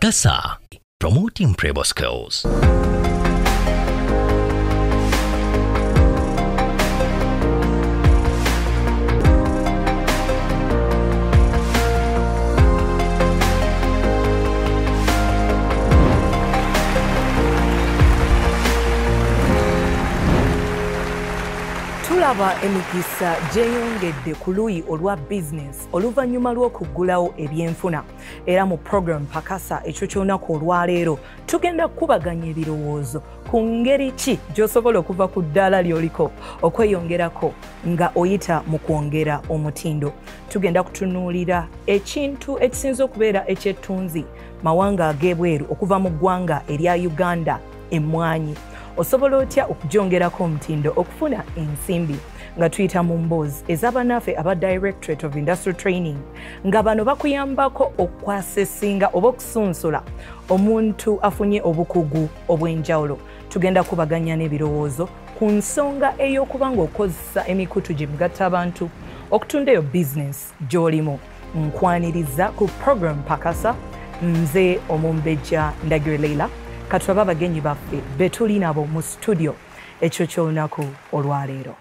Kasa promoting Prebosco's. Tulaba emikisa gyeyongedde ku luuyi olwa bizinesi oluvannyuma lw'okuggulawo ebyenfuna. Era mu program pakasa ekyo kyolunaku olwaleero tugenda kukubaganya ebirowoozo ku ngeri ki gy'osobola okuva ku ddaala ly'oliko. Okweyongerako nga oyita mu kwongera omutindo. Tugenda kutunuulira ekintu ekisinza okubeera ekyettunzi mawanga ag'ebweru okuva mu ggwanga erya uganda emmwanyi. Osobola otya okugyongerako omutindo okufuna ensimbi nga tuyita mu mboozi ez'abannaffe aba directorate of industrial training. Nga bano bakuyambako okwasesinga oba okusunsula omuntu afunye obukugu obw'enjawulo. Tugenda kubaganya n'ebirowoozo ku nsonga ey'okuba ng'okozesa emikutu gye mugatta abantu okutunda eyo bizinesi gy'olimu. Nkwaniriza ku program pakasa nze omumbejja ndagire leila. Katulabe abagenyi baffe betuli nabo mu studio. Ekyo kyolunaku olwaleero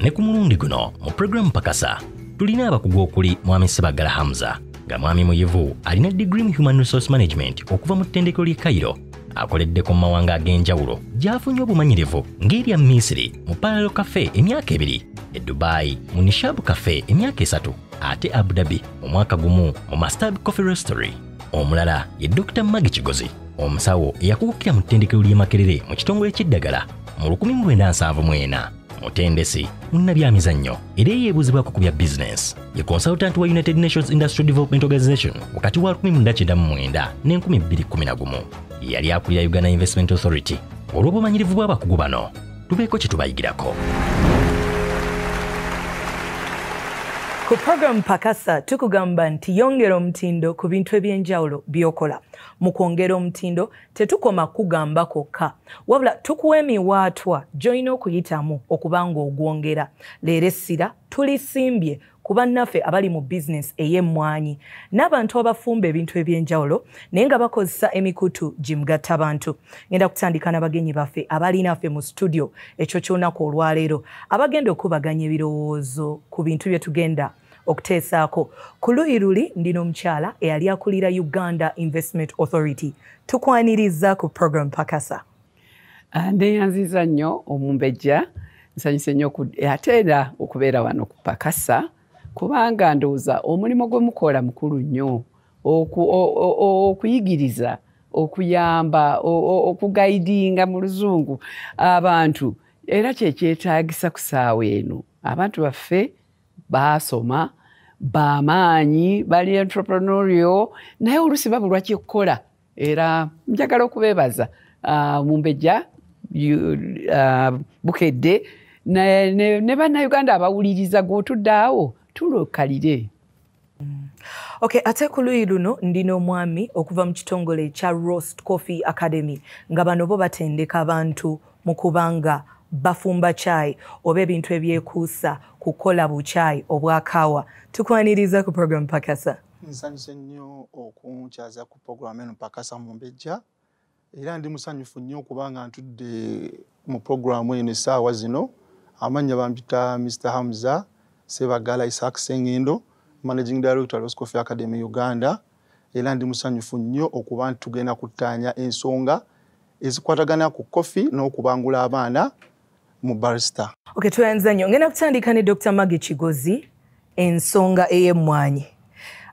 ne ku mulundi guno mu puroguramu pakasa tulina abakugu okuli mwami sebagala hamza nga mwami muyivu alina digiri mu human resource management okuva mu ttendekero ly'e kairo akoleddeko mu mawanga ag'enjawulo gy'afunye obumanyirivu ng'erya misiri mu parallel cafe emyaka ebiri e dubayi mu nishabu cafe emyaka esatu ate abu dhabi mu mwaka gumu mu mastab coffee restory. Omulala ye dr magi kigozi omusawo eyakugukira mu ttendekero ly'e makerere mu kitongole ky'eddagala mu 1974 mutendesi munnabyamizannyo era eyeebuuzibwako ku bya bizinensi ye consultant wa united nations industrial development organization wakati wa 1999 ne 2011 yali akulira uganda investment authority olw'obumanyirivu bw'abakugu bano. Tubeeko kye tubayigirako ku program pakasa tukugamba nti yongera omutindo ku bintu ebyenjawulo byokola. Mu kwongera omutindo tetukoma kugamba kwokka wabula tukuwa emiwaatwa gy'olina okuyitamu okuba nga ogwongera leero essira tulisimbye ku bannaffe abali mu bizinesi ey'emmwanyi. N'abantu abafumba ebintu ebyenjawulo naye nga bakozesa emikutu gimugatta bantu. Ngenda kutandika n'abagenyi baffe abalinaffe mu studio ekyo kyolunaku olwaleero. Abagenda okubaganya ebirowoozo ku bintu bye tugenda okuteesaako. Ku luyi luli ndina omukyala eyali akulira uganda investment authority. Tukwaniriza ku program pakasa. Ndeyanziza nnyo omumbejja. Nsanyuse nnyo ate era okubeera wano ku pakasa kubanga ndowooza omulimu gwe mukola mukulu nnyo. Okuyigiriza okuyamba okugayidinga mu luzungu abantu. Era kyekyetagisa ku saawa eno. Abantu baffe baasoma bamaanyi bali entrepreneurial naye olusi babulwa kyekukola era njagala okubeebaza mumbejja bukedde ne bannayuganda abawuliriza gwotudde awo tulokalire ok ate ku luyi luno ndina omwami okuva mu kitongole ekya roast coffee academy nga bano bo batendeka abantu mu kubanga bafumba kyayi oba ebintu ebyekuusa kukola bukyayi obwakaawa tukwaniriza ku program pakasa nsanyuse nnyo okunkyaza ku puroguramu eno pakasa mumbejja era ndi musanyufu nnyo okuba nga ntudde mu puroguramu eno essaawa zino. Amannya bampita mr hamza sebagala isaac sengendo managing director of coffee academy uganda. Era ndi musanyufu nnyo okuba nti tugenda kuttaanya ensonga ezikwatagana ku kofi n'okubangula abaana mu barista. Ok tuyanza nnyo ngenda kutandika ne dr magi kigozi ensonga ey'emmwanyi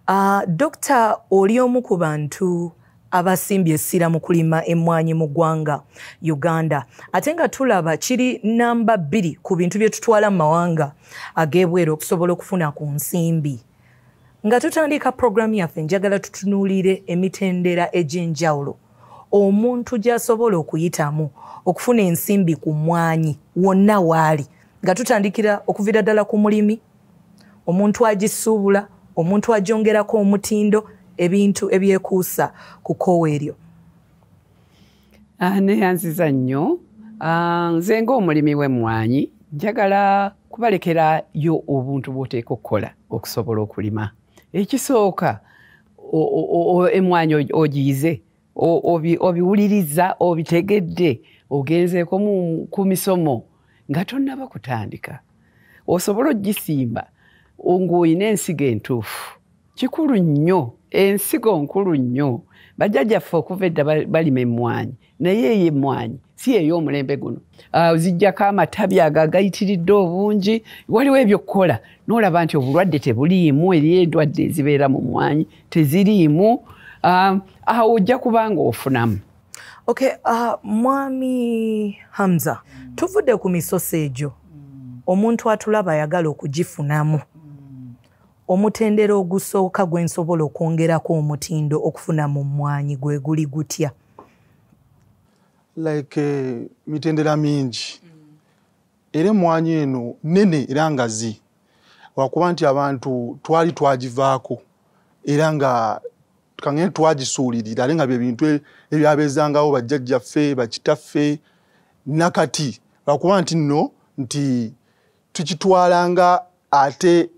uh, dokita oli omu ku bantu abasimbye essira mu kulima emmwanyi mu ggwanga uganda. Ate nga tulaba kiri namba bbiri ku bintu bye tutwala mu mawanga ag'ebweru okusobola okufuna ku nsimbi. Nga tutandika puroguramu yaffe njagala tutunuulire emitendera egy'enjawulo omuntu gy'asobola okuyitamu okufuna ensimbi ku mmwanyi wonna waali nga tutandikira okuviira ddala ku mulimi omuntu agisuubula omuntu agyongerako omutindo ebintu ebyekuusa ku koowa eryo. Neyanziza nnyo. Nze ngaomulimi w'emmwanyi njagala kubalekerayo obuntu bw'oteeka okukola okusobola okulima. Ekisooka emwanyi ogi- ogiyize obiwuliriza obitegedde ogenzeeko ku misomo nga tonnaba kutandika. Osobola ogisimba ng'olina ensigo entuufu. Kikulu nnyo ensigo nkulu nnyo. Bajjajjaffe okuva edda ba- balima emmwanyi naye eyo emmwanyi si ey'omulembe guno. Ah, zijjako amatabi ago agayitiridde obungi waliwo ebyokukola n'olaba nti obulwadde tebuliimu eri endwadde ezibeera mu mmwanyi teziriimu awo ojja kuba nga ofunamu. Okay uh, mwami hamza tuvudde ku misoso egyo. Omuntu atulaba ayagala okugifunamu. Omutendera ogusooka gwe nsobola okwongerako omutindo okufuna mu mmwanyi gwe guli gutya? Like eh, mitendera mingi. Era emwanyi eno nene era ngazi wakuba nti abantu twali twagivaako era nga kangene twagisuulirira ate nga bye bintu e- ebyabezangawo bajjajjaffe bakitaffe nakati lwakuba nti nno nti tukitwalanga ate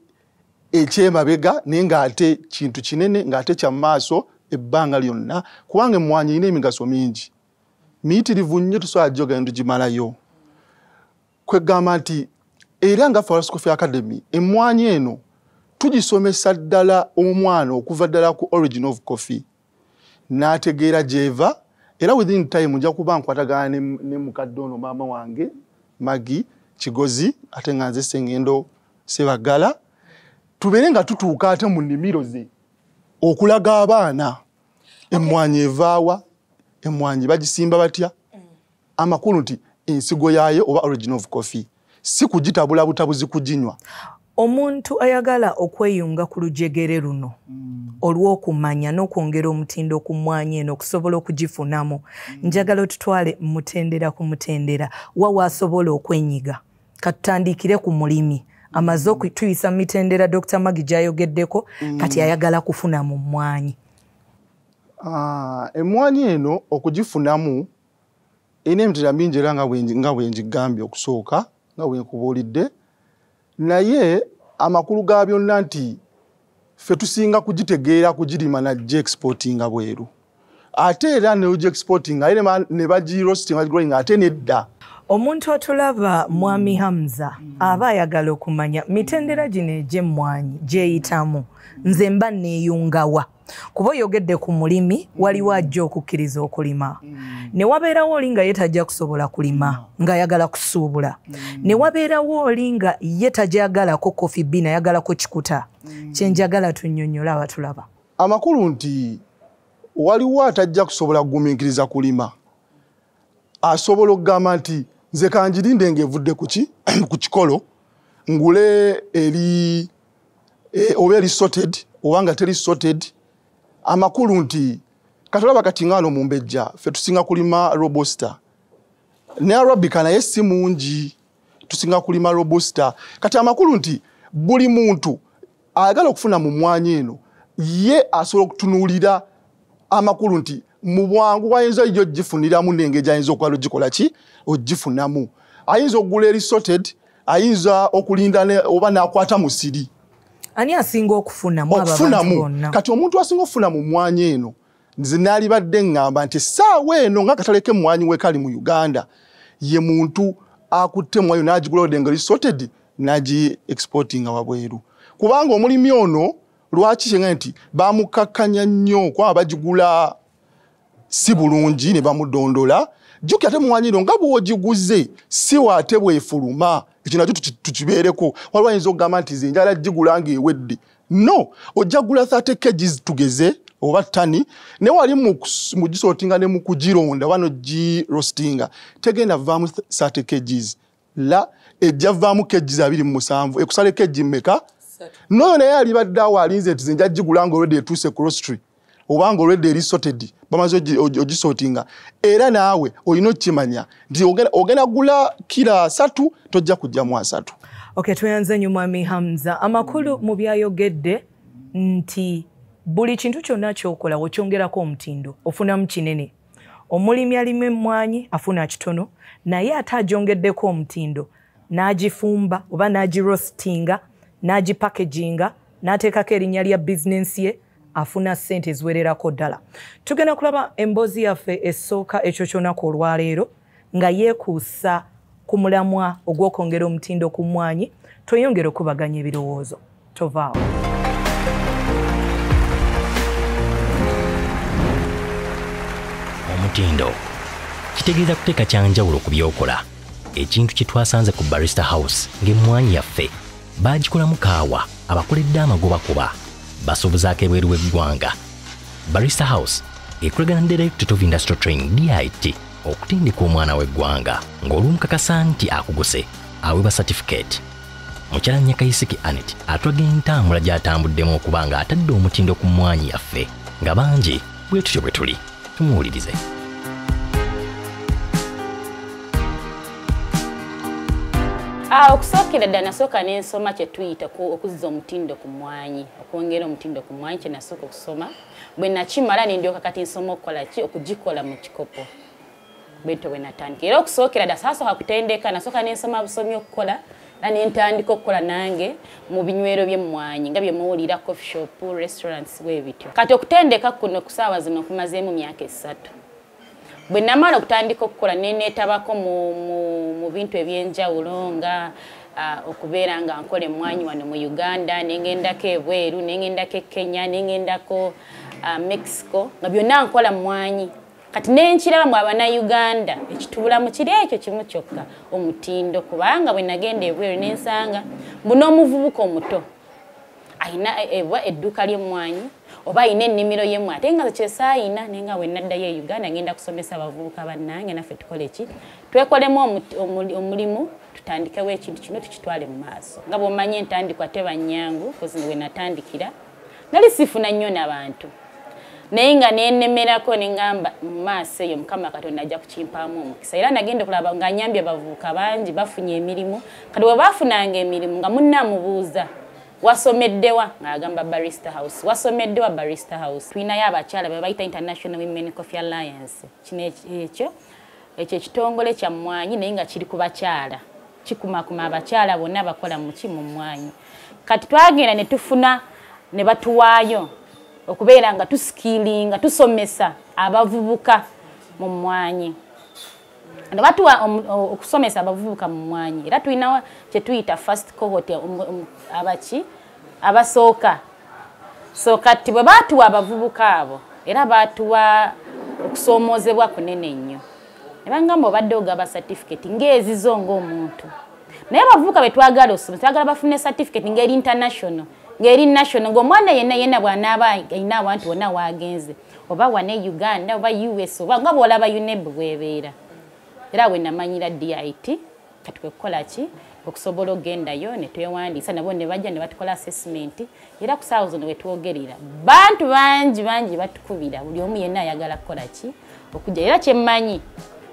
ekyemabega naye ng'ate kintu kinene ng'ate kya maaso ebbanga lyonna. Kubanga emmwanyi erina emigaso mingi. Miyitirivu nnyo tusobola gyogenda tugimalayo. Kwegamba nti era nga philosophy academy emmwanyi eno tugisomesa ddala omwana okuva ddala ku origin of coffee. N'ategeera gyeva era within time nja kuba nkwatagana ne, mukadde ono maama wange magi kigozi ate nga nze sengendo sebagala tubeere nga tutuuka ate mu nnimiro ze okulaga abaana. Emmwanyi evaawa emmwanyi bagisimba batya? Amakulu nti ensigo yaayo oba origin of coffee si kugitabula butabuzi kuginywa omuntu ayagala okweyunga ku lujegere luno olw'okumanya n'okwongera omutindo ku mmwanyi eno okusobola okugifunamu. Njagala otutwale mutendera ku mutendera wa waasobola okwenyiga. Katutandikire ku mulimi. Amaze okutuyisa mu mitendera dr magi gyayogeddeko kati ayagala kufuna mu mmwanyi Ah, emmwanyi eno okugifunamu erina emitera mingi era nga bwe ngi- nga bwe ngigambye okusooka nga bwe nkubuulidde naye amakulu ga byonna nti ffe tusinga kugitegeera kugirima najja exportinga bweru. Ate era neogi exportinga ate ne ba- ne bagirosting bagigrowing ate nedda omuntu atulaba mwami hamza aba ayagala okumanya. Mitendera gino egy'emmwanyi gyeyitamu nze mba neeyungawa. Kuba oyogedde ku mulimi waliwo ajja okukkiriza okulima. Ne wabeerawo oli nga ye tajja kusobola kulima ng'ayagala kusuubula. Ne wabeerawo oli nga ye tajagalako kofi bina ayagalako kikuta. Kyenjagala tunnyonnyola abatulaba. Amakulu nti waliwo atajja kusobola kugumiikiriza kulima. Asobola okugamba nti nze kanjirinde ngaevudde ku ki ku kikolo ngule eri e, oba eri sorted oba nga teri sorted. Amakulu nti katolaba kati ngaano mumbejja ffe tusinga kulima robusta. Ne arabica naye si mungi tusinga kulima robusta. Kati amakulu nti buli muntu ayagala okufuna mu mwanya eno ye asobola okutunuulira amakulu nti mu bwangu wayinza ijjo ogifuniramu nengeri gyayinza okuba ogikola ki? Ogifunamu. Ayinza okugula eri sorted ayinza okulinda oba n'akwata musiri ani asinga okufunamu okufunamu. kati omuntu asinga okufuna mu mwanya eno nze naalibadde ŋŋamba nti essaawa eno nga kataleka emwanyi wekali mu uganda ye muntu akutte emwanyi n'agigula odde nga risoted n'agi exportinga wabweru. Kubanga omulimi ono lwaki kyenga nti bamukakkanya nnyo kuba bagigula si bulungi ne bamudondola. Jjukira ate mumwanyi eno nga bw'ogiguze si waate bwefuluma. Ekyo nakyo tuki- tukibeereko. Waliwo ayinza okugamba nti ze njala gigula ng'ewedde. No ojja gula 30 kgs tugeze oba tani. Naye wali mu gisootinga ne mu kugironda oba nogirostinga tegenda vaamu 30 kgs. La ejja vaamu kgs abiri mu musanvu. Ekusala kg mmeka? Noyo naye alibadde awo alinze nti zenja gigula nga olwedde etuuse ku rostry obanga olwedde eri sorted bamaze ogi- ogi- ogisootinga era naawe olina okukimanya nti ogenda- gula kira asatu tojja kujjamu asatu. Okay tweyanze nnyo mwami hamza. Amakulu mu byayogedde nti buli kintu kyonna kyokola wekyongerako omutindo ofunamu kinene. Omulimi alima emmwanyi afuna kitono naye ate agyongeddeko omutindo n'agifumba oba n'agirostinga n'agipakeginga n'ateekako erinnya lya bizinensi ye afuna ssente eziwererako ddala. Tugenda kulaba emboozi yaffe essooka ekyo kyonaku olwaleero nga yeekuusa ku mulamwa ogw'okwongera omutindo ku mmwanyi tweyongere okubaganya ebirowoozo. Tovaawo omutindo. Kitegeeza kuteeka kyanjawulo ku byokola. Ekintu kye twasanze ku barista house ng'emmwanyi yaffe baagikolamu kaawa abakoledde amagoba kuba basobozaako ebweru w'eggwanga barista house ekolagana ne directorate of industrial training dit okutindika omwana w'eggwanga ng'olumukakasa nti akuguse aweebwa certificate. Mukyala nyakayisiki anet atulaga entambula gy'atambuddemu okuba ng'atadde omutindo ku mmwanyi yaffe nga bangi bwe tutyo bwe tuli. Tumuwulirize okusookera ddala nasooka n'ensoma kye tuyita ku- okuzza omutindo ku mmwanyi okwongera omutindo ku mmwanyi kye nasooka okusoma. Bwe nakimala ne ndyoka kati nsoma okukola ki? Okugikola mu kikopo. Bwetyo bwe natandika. Era okusookera ddala saasooka kutendeka nasooka n'ensoma busomi okukola era ne ntandika okukola nange mu binywero by'emmwanyi nga bye muwulira coffee shop restaurants bwe bityo. Kati okutendeka kuno ku ssaawa zino kumazeemu myaka esatu bwe namala okutandika okukola neneetabako mu, mu, mu bintu ebyenjawulo nga uh, okubeera nga nkola emmwanyi wano mu uganda nengendako ebweru nengendako e kenya nengendako uh, mexico nga byonna nkola mmwanyi kati nenkiraba mu abanauganda ekitubulamu kiri ekyo kimu kyokka omutindo kubanga bwe nagenda ebweru nensanga mbuna omuvubuka omuto ayina ebwa edduuka ly'emmwanyi oba ayina ennimiro y'emmwanyi ate nga kyesaayina naye nga bwe naddayo e uganda ngenda kusomesa abavubuka bannange naffe tukole ki? Twekolemu omu- omuli- omulimu tutandikewo ekintu kino tukitwale mu maaso. Nga bw'omanyi entandikwa teba nnyangu kozi bwe natandikira nali sifuna nnyo n'abantu. Naye nga nenemerako neŋŋamba mu maaso eyo mukama katonda ajja kukimpaamu omukisa. Era nagenda okulaba nga nyambye abavubuka bangi bafunye emirimu. Kati bwe baafunanga emirimu nga munnaamubuuza wasomeddewa ng'agamba barista house. Wasomeddewa barista house? Tulinayo abakyala be bayita international women coffee alliance. Kino ek- ekyo? Ekyo ekitongole kya mmwanyi naye nga kiri ku bakyala. Kikumakuma abakyala bonna bakola muki mu mmwanyi kati twagenda ne tufuna ne batuwaayo okubeera nga tusikiringa tusomesa abavubuka mu mmwanyi batuwa omu- o- okusomesa abavubuka mu mmwanyi era tulina kyetuyita first cohort omu- omu- abaki abasooka so kati bwe baatuwa abavubuka abo era baatuwa okusoomoozebwa kunene nnyo ne bangamba obadde ogaba certificate ng'ezizo ng'omuntu naye abavubuka be twagala osome twagala bafune certificate ng'eri international ng'eri national ng'omwana yenna yenna bw'anaaba ayina abantu bonna waagenze oba wane uganda oba us oba nga bw'olaba uneb bwebeera era bwe namanyira dit kati kwekukola ki? Okusobola okgendayo ne twewandiisa nabo ne bajja ne batukola assessment era ku saawa zino wetwogerera bantu bangi bangi batukubira buli omu yenna ayagala kukola ki? Okujja. Era kyemmanyi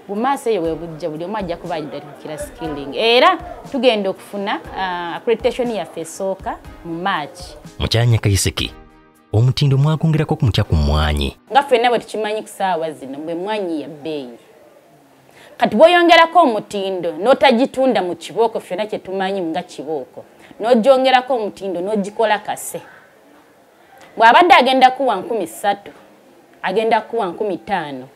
bumaaso eyo bwebujja buli omu ajja kuba agidatikira skilling. Era tugenda okufuna uh, accreditation yaffe esooka mu march. Mukyala nyakayisiki omutindo mwagongerako ku mutya ku mmwanyi nga ffenna bwe tukimanyi ku saawa zino bwe mwanyi ya bbeeyi kati bw'oyongerako omutindo n'otagitunda mu kibooko ffenna kye tumanyi nga kibooko n'ogyongerako omutindo n'ogikola kase. Bw'abadde agenda kuwa nkumi ssatu agenda kuwa nkumi ttaano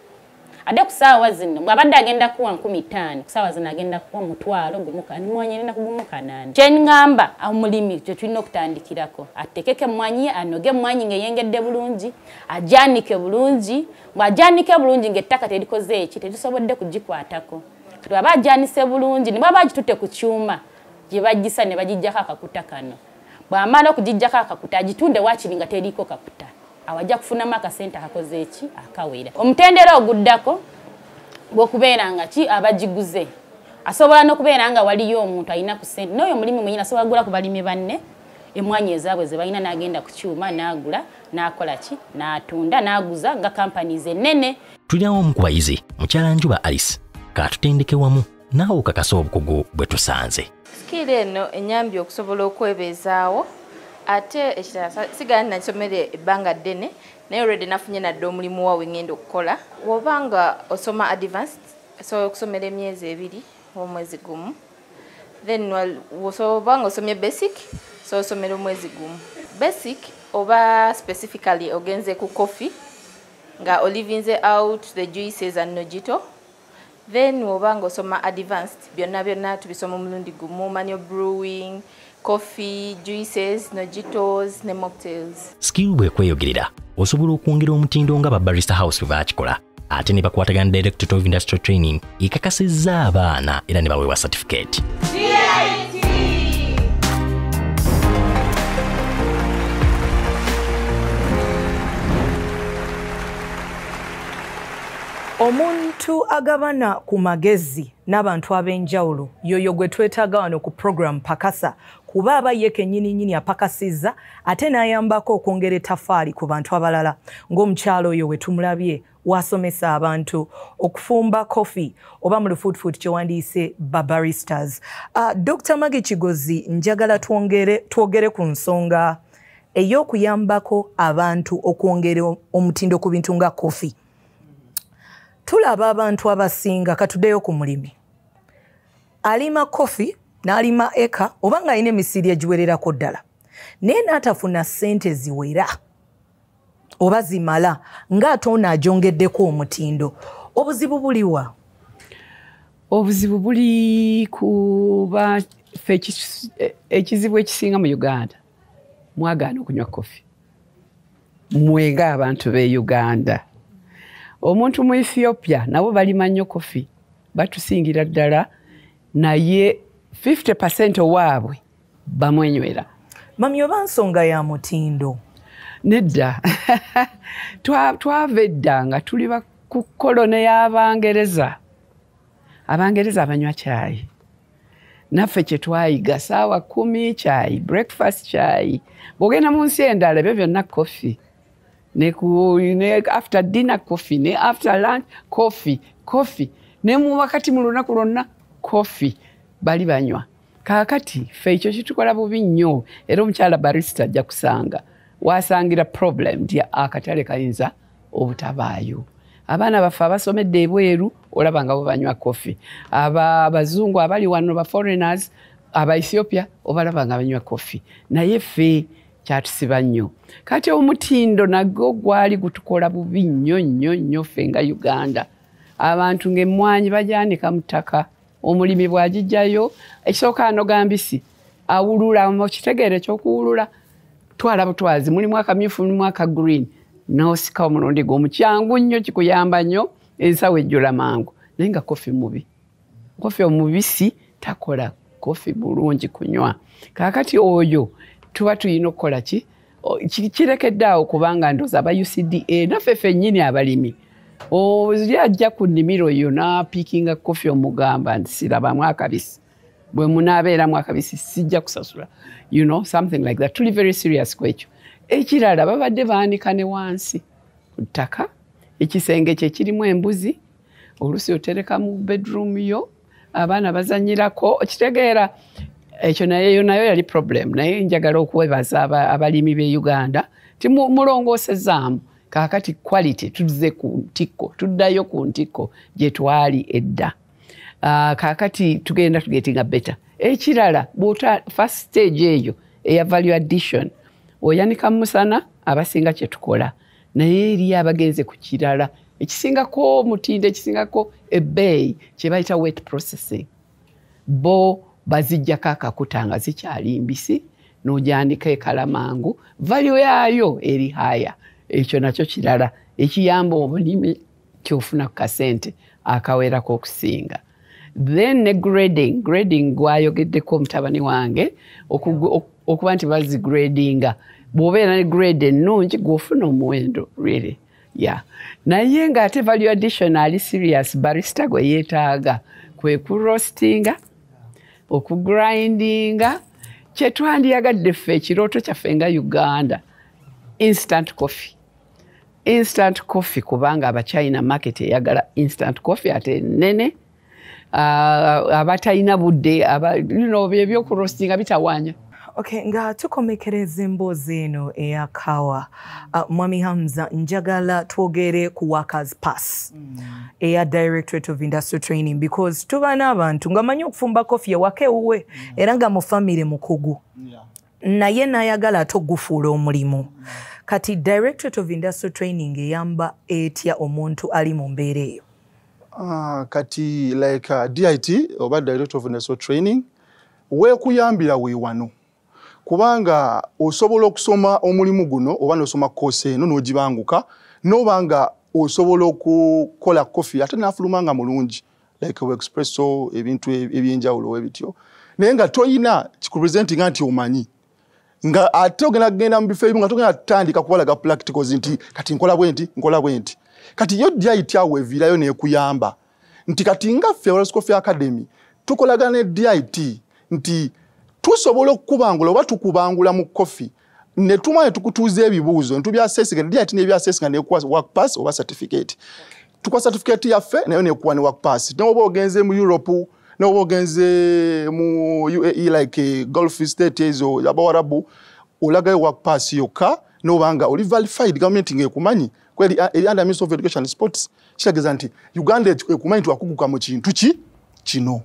ate ku saawa zino bw'abadde agenda kuwa nkumi ttaano ku saawa zino agenda kuwa mutwalo gumukanimuwanyirina ku gumu kanaani kyeŋŋamba omulimi kye tulina okutandikirako atekeko emmwanyi ye anoge emmwanyi ng'eyengedde bulungi agyanike bulungi bw'agyanike bulungi ng'ettaka terikoze eki tetusobodde kugikwatako. Kati bw'aba agyanise bulungi ne bw'aba agitutte ku kyuma gye bagisa ne bagijjako akakuta kano. Bw'amala okugijjako akakuta agitunde waakiri nga teriiko kakuta awo ajja kufunamu akasente akakoze eki? Akawera. Omutendera oguddako bw'okubeera nga ki? Abagiguze. Asobola n'okubeera nga waliyo omuntu alina ku sente. N'oyo omulimi mwenyini asobola kugula ku balimi banne emwanyi ezaabwe ze balina n'agenda ku kyuma n'agula n'akola ki? N'atunda n'aguza nga kampanies ennene tulinawo omu ku bayizi mukyala njuba alice kaatutendeke wamu naawe okakasa obukugu bwe tusanze. Sikiri eno enyambye okusobola okwebeezaawo ate ekirala sa- sigala nasomere ebbanga ddene naye olwedde nafunye nadde omulimu wa wengenda okukola. Woba nga osoma advanced osobola okusomera emyezi ebiri omwezi gumu then wosoba nga osomye basic osobola osomera omwezi gumu. Basic oba specifically ogenze ku coffee nga olivinze out the juices and nogito then woba nga osoma advanced byonna byonna tubisoma omulundi gumu manyo brewing coffee juices nogitos ne mocktails skill bwekweyogerera osobola okwongera omutindo nga ba barista house bwe bakikola ate ne bakwatagana directorate of industrial training ekakasizza abaana era ne baweebwa certificate. Omuntu agabana ku magezi n'abantu ab'enjawulo yoyo gwe twetaaga wano ku program pakasa kuba aba ye kennyininyini apakasizza ate n'ayambako okwongera etafaali ku bantu abalala. Ng'omukyalo oyo we tumulabye wasomesa abantu okufumba kofi oba mu lufuutfuuti kyewandiise babaristas uh, dr magi kigozi njagala twogere ku nsonga ey'okuyambako abantu okwongera omutindo ku bintu nga kofi tulaba abantu abasinga katuddeyo ku mulimi. Alima kofi n'alima eka oba ng'alina emisiri egiwererako ddala. Naye n'atafuna ssente ziwera oba zimala ng'ate ono agyongeddeko omutindo. Obuzibu buliwa obuzibu buli kuba ffe ekis- e- ekizibu ekisinga mu uganda. Mwagaana okunywa kofi mwenga abantu b'e uganda. Omuntu mu ethiopia nabo balima nnyo kofi batusingira ddala naye 50 owaabwe bamwenywera mami oba nsonga ya mutindo? Nedda. Twa- twava edda nga tuli ku kolone y'abangereza. Abangereza abanywa kyayi naffe kyetwayiga saawa kumi kyayi breakfast kyayi bw'ogenda mu nsi endala ebyo byonna ku ne after dinner coffee ne after lunch coffee coffee ne mu wakati mu lunaku lwonna coffee bali banywa. Kaakati ffe ekyo kitukola bubi nnyo. Era omukyala barista ajja kusanga wasangira problem nti akatale kayinza obutabaayo. Abaana baffe abasomedde ebweru olaba nga bo banywa kofi abazungu abali wano ba foreigners aba ethiopia obalaba nga banywa kofi naye ffe kyatusiba nnyo. Kati omutindo nagwo gwali gutukola bubi nnyo nnyo nnyo ffe nga uganda. Abantu ng'emmwanyi bajanika mu ttaka omulimi bw'agijjayo ekisooka anoga mbisi awulula mu kitegeere ekyokuwulula twala butwazi mulimu akamyufu mulimu aka green. N'osika omulundi gw'omukyangu nnyo kikuyamba nnyo ensawo ejjula mangu. Naye nga kofi mubi kofi omubisi takola kofi bulungi kunywa. Kaakati oyo tuba tulina okukola ki- kirekedde awo kubanga ndoozi aba ucda naffe ffennyini abalimi oli ajja ku nnimiro yo n'apiikinga kofi omugamba nti sirabamu akabisi bwe munaabeeramu akabisi sijja kusasula. You know something like that. Tuli very serious ku ekyo. Ekirala babadde baanika ne wansi ku ttaka ekisenge kye kirimu embuzi olusi otereka mu bedroom yo abaana bazanyirako okitegeera. Ekyo nayeyo nayo yali problem. Naye njagala okwebaza aba- abalimi b'e uganda ti mu- mulongoosezaamu kaakati quality tuzze ku ntikko tuddayo ku ntikko gye twali edda. Ah, kaakati tugenda tugetinga beta ekirala first stage eyo eya value addition oyanika musana abasinga kyetukola naye eriyo abagenze ku kirala ekisingako omutindo ekisingako ebbeeyi kye bayita wet processing bo bazijjako akakuta nga zikyali mbisi n'ogyanika ekalamangu valyo yaayo eri haya ekyo nakyo kirala. Ekiyamba obulimi kyofuna ku kasente akawerako okusinga. Then ne grading. Grading gwayogeddeko omutabani wange okuba nti bazigradinga bw'obeera ne grade ennungi gw'ofuna omuwendo really. Yeah. naye ng'ate value addition ali serious barista gwe yeetaaga kwe kurostinga okugrindinga kyetwandiyagadde ffe ekirooto kyaffe nga uganda. Instant coffee instant coffee kubanga abachina market eyagala instant coffee ate nene uh, abatalina budde aba, you know, ebyokurostinga bitawanya. Okay nga tukomekereza emboozi eno eya kawa. Uh, mwami hamza njagala twogere ku workers pass. Eya directorate of industrial training because tuba n'abantu nga manyi okufumba kofi ewaka ewuwe era nga mu famire mukugu. Yeah. naye n'ayagala ate ogufuula omulimu kati directorate of industrial training eyamba etya omuntu ali mu mbeera eyo Ah, kati like uh, dit oba director of national training weekuyambira we wano. Kubanga osobola okusoma omulimu guno oba nosoma koosi eno n'ogibanguka noba nga osobola okukola kofi ate nafuluma nga mulungi like expresso ebintu ebyenjawulo webityo naye nga toyina kikupresentinga nti omanyi nga ate ogenda kgenda mu bifo ebimu nga togenda tutandika kubalaga practicals nti kati nkola bwe nti nkola bwe nti. Kati yo dit awo eviirayo nekuyamba. Nti kati nga ffe horoscope academy tukolagana ne dit nti tusobola okukubangula oba tukubangula mu kofi ne tuma ne tukutuuza ebibuuzo ntubyasesiga dit nebyasesiga nekuwa work pass oba certificate. Tukuwa certificate yaffe nayo nekuwa ne work pass. Noba ogenze mu europe noba ogenze mu uae like eh, golf state ezo abawarabu olagayo work pass yokka nobanga oli verified gavumenti ngaekumanyi kweri eri under ministry of education sports kitegeeza nti uganda ekumanyi nti wakuguka mu kintu ki? Kino.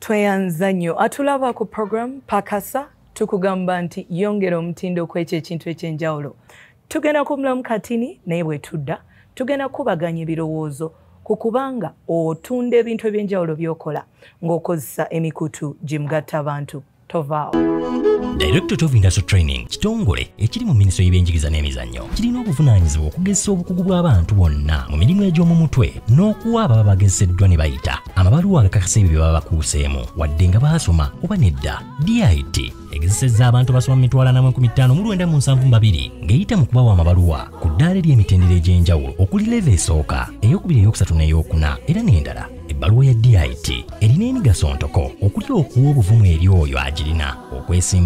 Tweyanza nnyo atulaba ku program pakasa tukugamba nti yongera omutindo kwekyo ekintu ekyenjawulo. Tugenda kumulamu katini naye bwe tudda. Tugenda kubaganya ebirowoozo ku kubanga otunda ebintu ebyenjawulo by'okola ng'okozesa emikutu gimugatta abantu tovaawo directorate of industrial training kitongole ekiri mu minisitule y'ebyenjigiriza n'emizannyo kirina obuvunaanyizibwa okugezesa obukugu bw'abantu bonna mu mirimu egy'omu mutwe n'okuwa ababa bagezeseddwa ne bayita. Amabaluwa agakakasa ebyo bye baba bakuuseemu wadde nga baasoma oba nedda. Dit egezesezza abantu abasoma mu mitwalo ana mu enkumi ttaano mu lwenda mu nsanvu mu babiri ng'eyita mu kubawa amabaluwa ku ddaala ery'emitendera egy'enjawulo okuli leve esooka eyokubiri ey'okusatu n'ey'okuna era n'endala. Ebbaluwa ya dit erina emigaso ntoko okuli okuwa obuvumu eri oyo agirina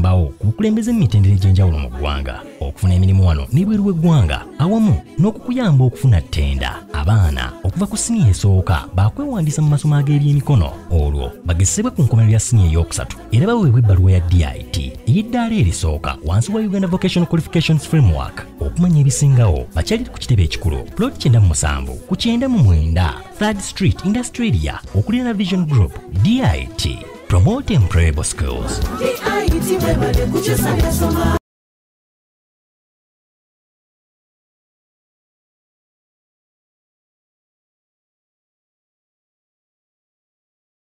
okwesimbawo ku bukulembeze mu mitendera egy'enjawulo mu ggwanga. Okufuna emirimu wano n'ebweru w'eggwanga awamu n'okukuyamba okufuna ttenda. Abaana okuva ku siniya esooka bakwewandiisa mu masomo ag'ebyemikono. Olwo bagezesebwe ku nkomerero ya siniya ey'okusatu. Era baweebwa ebbaluwa ya dit ey'eddaala erisooka wansi wa uganda vocational qualifications framework. Okumanya ebisingawo bakyalire ku kitebe ekikulu. Plot 97 ku 99 third street industrialia okulira na vision group dit promoting Prebo schools.